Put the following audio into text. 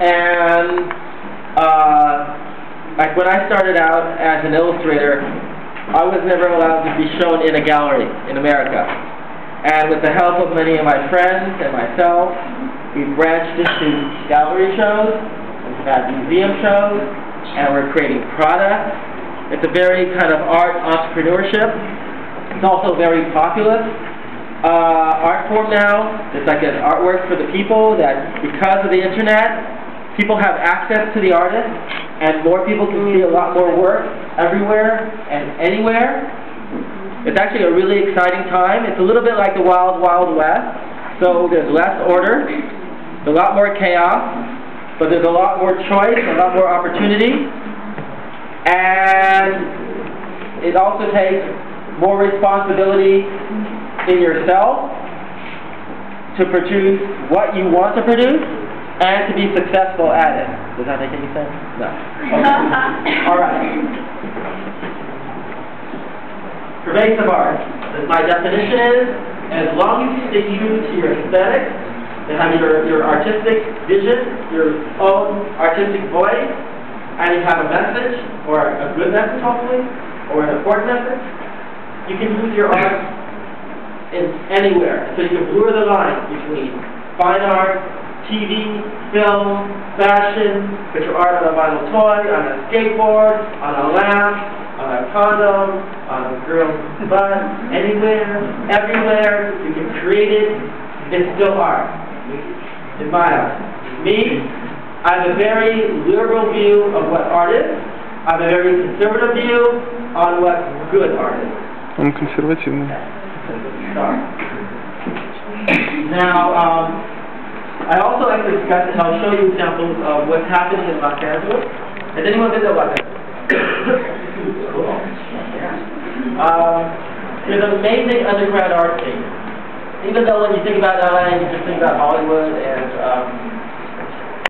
And uh, like when I started out as an illustrator, I was never allowed to be shown in a gallery in America. And with the help of many of my friends and myself, we branched into gallery shows, we've had museum shows, and we're creating products. It's a very kind of art entrepreneurship. It's also very populous uh, art form now. It's like an artwork for the people that because of the internet, people have access to the artist and more people can see a lot more work everywhere and anywhere. It's actually a really exciting time. It's a little bit like the Wild Wild West. So there's less order, a lot more chaos, but there's a lot more choice, a lot more opportunity. And it also takes more responsibility in yourself to produce what you want to produce and to be successful at it. Does that make any sense? No. Okay. All right. Pervasive art. My definition is, as long as you stay true to your aesthetic, and have your, your artistic vision, your own artistic voice, and you have a message, or a good message hopefully, or an important message, you can use your art in anywhere. So you can blur the line between fine art, TV, film, fashion, put your art on a vinyl toy, on a skateboard, on a lamp, on a condom, on a girl's butt, anywhere, everywhere, you can create it, it's still art. In my eyes. Me, I have a very liberal view of what art is, I have a very conservative view on what good art is. I'm conservative. Sorry. Now, um, like to discuss, and I'll show you examples of what's happening in Los Angeles. Has anyone been to Los Angeles? cool. Yeah. Um, there's an amazing underground art scene. Even though when you think about LA, you just think about Hollywood and um,